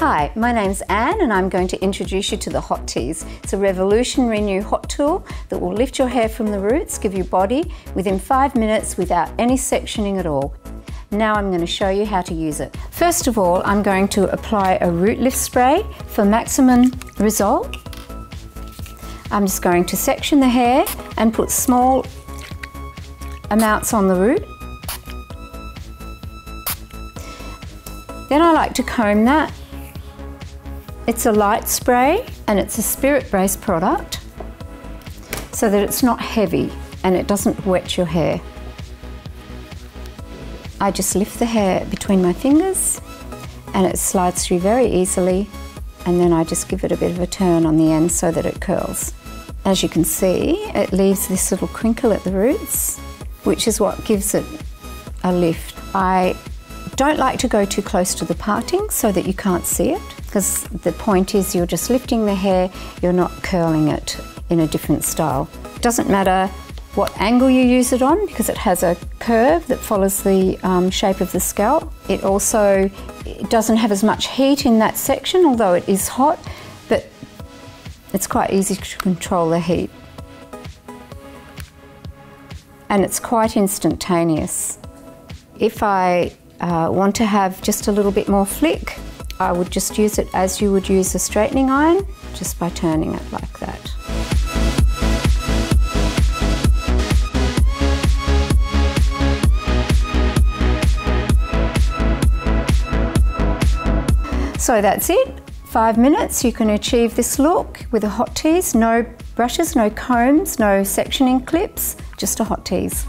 Hi, my name's Anne and I'm going to introduce you to the Hot Teaze. It's a revolutionary new hot tool that will lift your hair from the roots, give you body within five minutes without any sectioning at all. Now I'm going to show you how to use it. First of all, I'm going to apply a root lift spray for maximum result. I'm just going to section the hair and put small amounts on the root. Then I like to comb that. It's a light spray and it's a spirit based product so that it's not heavy and it doesn't wet your hair. I just lift the hair between my fingers and it slides through very easily and then I just give it a bit of a turn on the end so that it curls. As you can see, it leaves this little crinkle at the roots, which is what gives it a lift. I don't like to go too close to the parting so that you can't see it, because the point is you're just lifting the hair, you're not curling it in a different style. It doesn't matter what angle you use it on because it has a curve that follows the um, shape of the scalp. It also it doesn't have as much heat in that section, although it is hot, but it's quite easy to control the heat. And it's quite instantaneous. If I uh, want to have just a little bit more flick, I would just use it as you would use a straightening iron, just by turning it like that. So that's it. Five minutes, you can achieve this look with a Hot Teaze. No brushes, no combs, no sectioning clips, just a Hot Teaze.